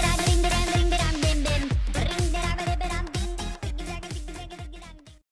Did I